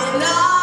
did.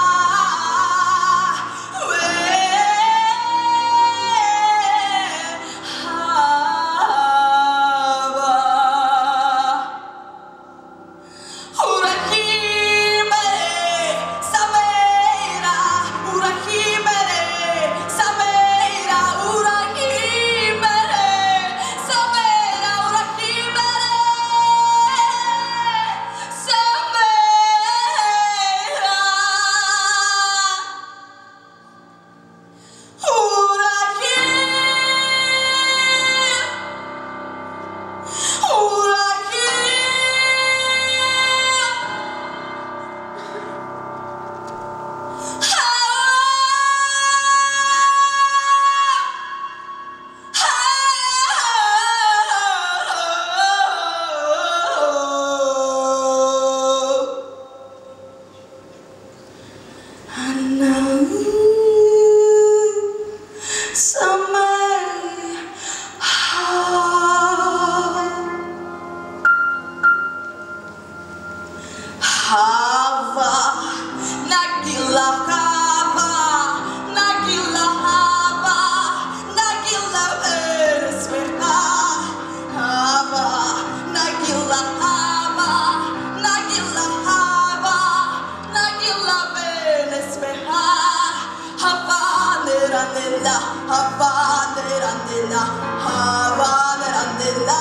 Andela, Havaner Andela, Havaner Andela,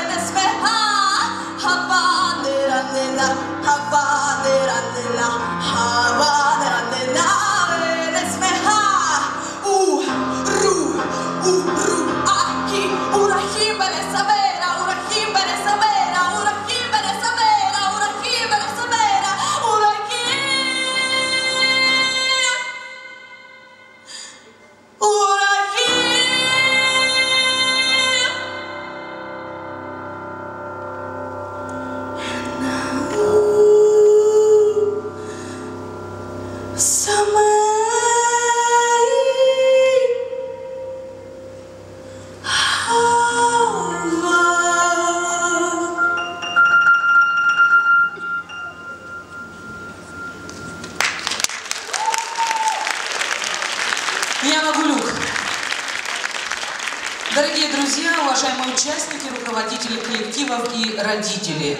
Enesmeha, Havaner Andela, Havaner Andela, Havaner Andela, Enesmeha, U, Ru, U, Ru, Aki, Urahim, Benesabel. Дорогие друзья, уважаемые участники, руководители коллективов и родители.